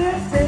sisters.